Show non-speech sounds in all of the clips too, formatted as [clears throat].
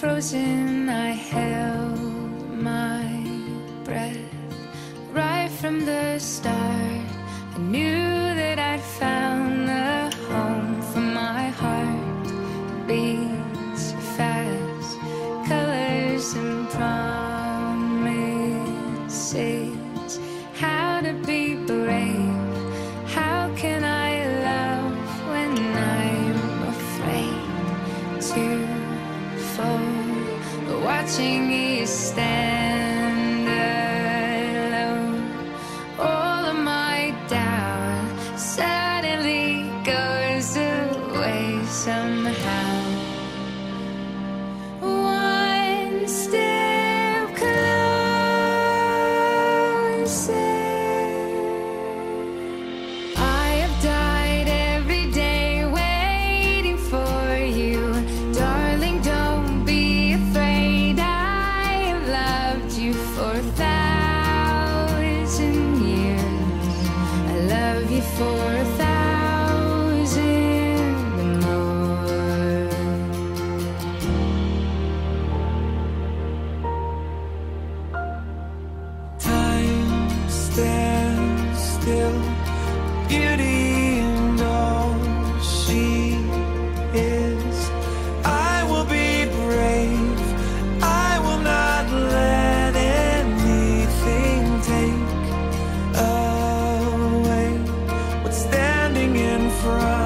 frozen, I held my breath right from the start. watching is. from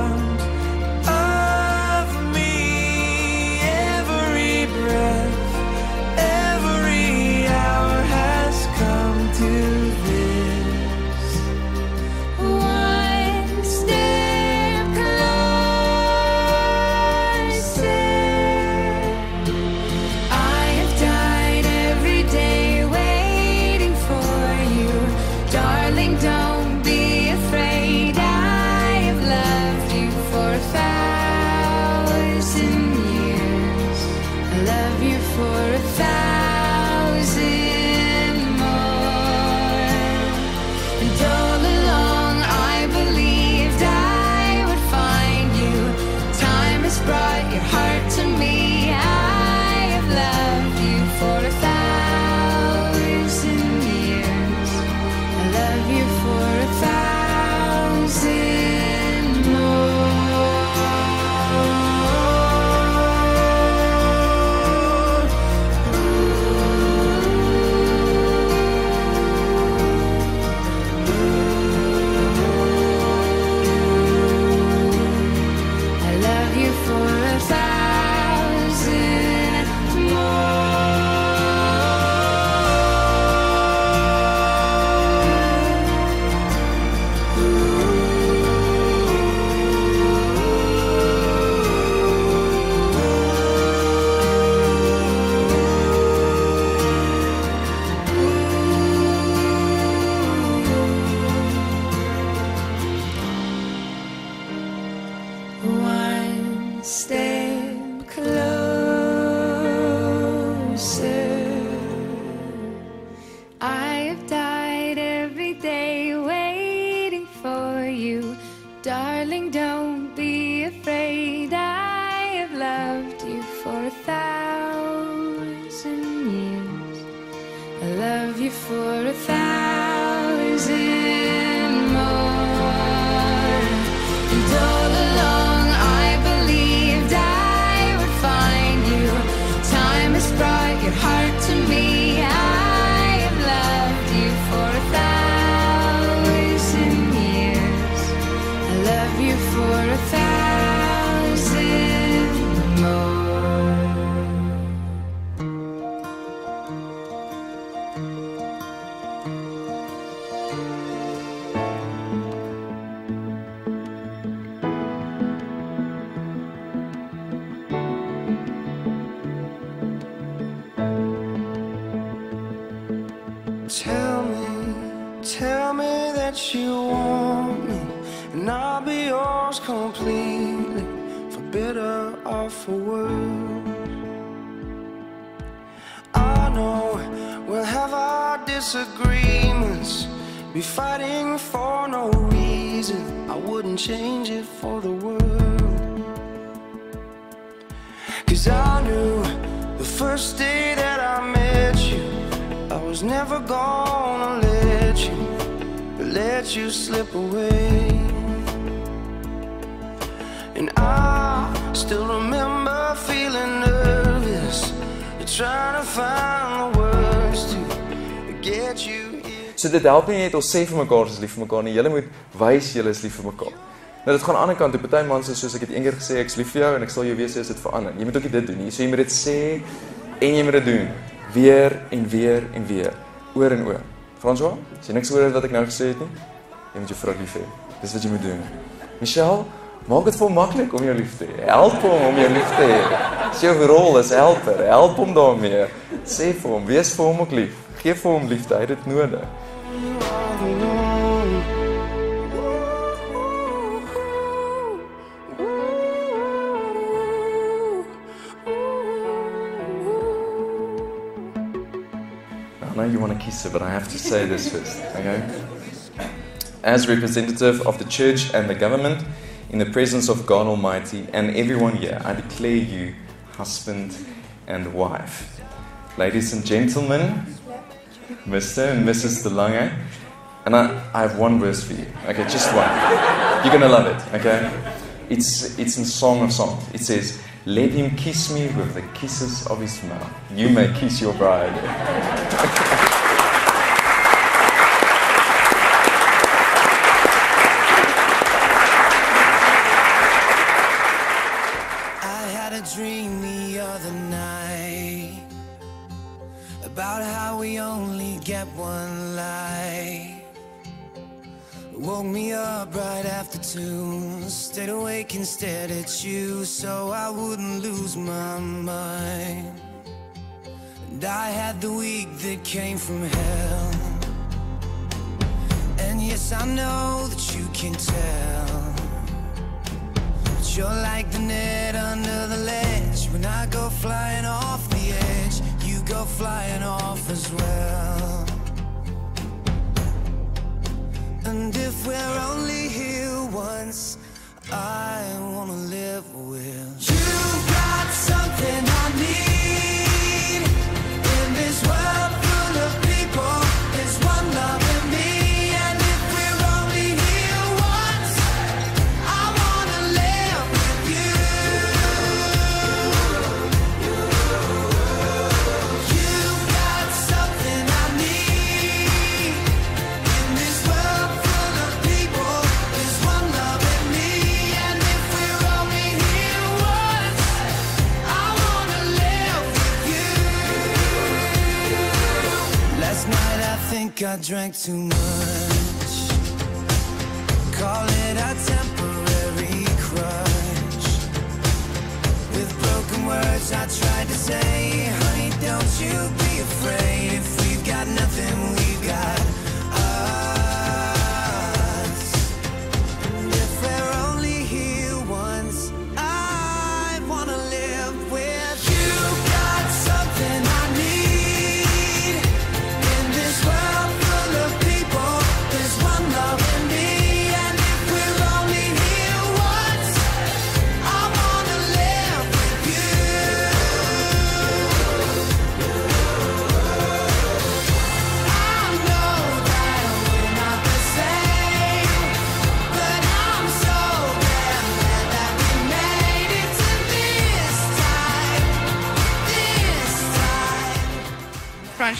for Tell me, tell me that you want me, and I'll be yours completely, for better or for worse. I know we'll have our disagreements, be fighting for no reason. I wouldn't change it for the world. Cause I knew the first day was never gonna let you, let you slip away. And I still remember feeling nervous, trying to find the words to get you here. So dit help nie net ons sê vir mekaar ons is lief vir mekaar nie. Julle moet wys julle is lief vir mekaar. Nou dit gaan aan die ander kant, toe party mans is soos ek het eendag gesê ek's lief vir jou en ek sal jou weet as dit verander. Jy moet ook dit doen nie. So jy moet dit sê en jy moet dit doen weer en weer en weer oor en oor. François, as jy niks hoor wat ek nou gesê het nie, jy moet jou vrou lief hê. Dis wat jy moet doen. Michelle, maak dit vir hom maklik om jou lief te hê. Help hom om jou lief te hê. Jou rol as helper. Help hom daarmee. Sê vir hom, wees vir hom ook lief. Geef vir hom liefde, hy het dit nodig. To kiss her, but I have to say this first, okay? As representative of the church and the government, in the presence of God Almighty and everyone here, I declare you husband and wife. Ladies and gentlemen, Mr. and Mrs. de Lange, and I, I have one verse for you. Okay, just one. You're gonna love it, okay? It's, it's in Song of Songs. It says, Let him kiss me with the kisses of his mouth. You may kiss your bride. [laughs] stared at you so I wouldn't lose my mind. And I had the week that came from hell. And yes, I know that you can tell. But you're like the net under the ledge. When I go flying off the edge, you go flying off as well. And if we're only here once, I drank too much. Call it a temporary crush. With broken words I tried to say, honey, don't you be afraid. If we've got nothing, we've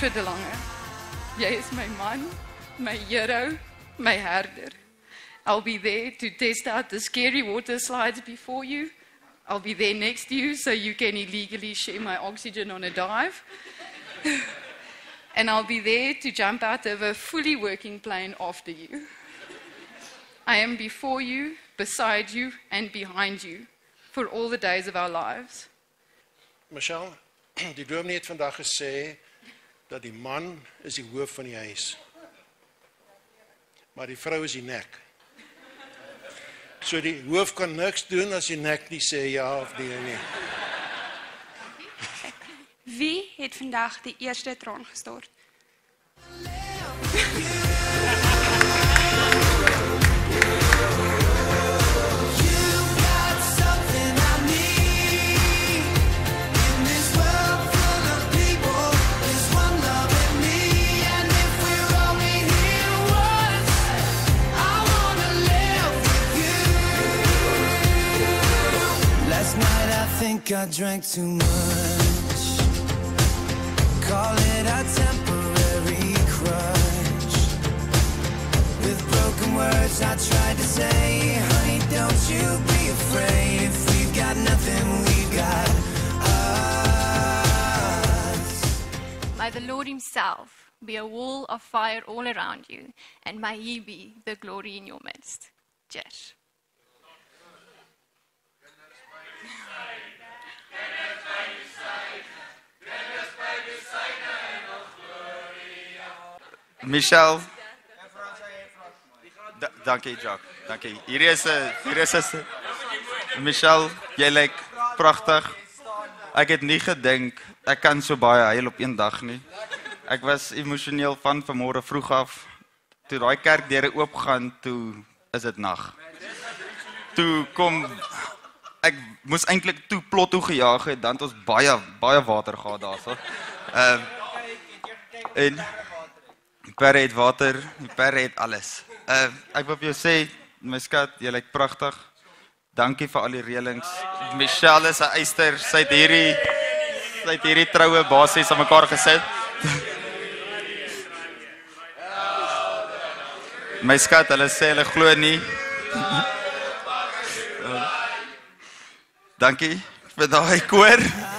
Lange. Jy is my man, my hero, my herder. I'll be there to test out the scary water slides before you. I'll be there next to you so you can illegally share my oxygen on a dive. and I'll be there to jump out of a fully working plane after you. I am before you, beside you, and behind you for all the days of our lives. Michelle, [clears throat] die dominee het vandag dat die man is die hoof van die huis. Maar die vrou is die nek. So die hoof kan niks doen as die nek nie sê ja of nee nie. Wie het vandag die eerste traan gestort? Drank too much. Call it a temporary. With broken words, I tried to say, honey, don't you be afraid. If we've got nothing, we've got us. May the Lord Himself be a wall of fire all around you, and may He be the glory in your midst. Cheers. Michelle. Da, dankie Jacques. Dankie. Hier is 'n hier is 'n Michelle, jy lyk pragtig. Ek het nie gedink ek kan so baie huil op een dag nie. Ek was emosioneel van vanmôre vroeg af. Toe daai kerkdeure oopgaan, toe is dit nag. Toe kom ek moes eintlik toe plot toe gejaag het, dan het ons baie baie water gehad daarso. Ehm en Die perre het water, die perre het alles. Uh ek wil vir jou sê, my skat, jy lyk pragtig. Dankie vir al die reëlings. Michelle is 'n eyster. Sy het hierdie sy het hierdie troue basies aan mekaar gesit. [laughs] My skat, hulle sê hulle glo nie. [laughs] Dankie vir daai koor.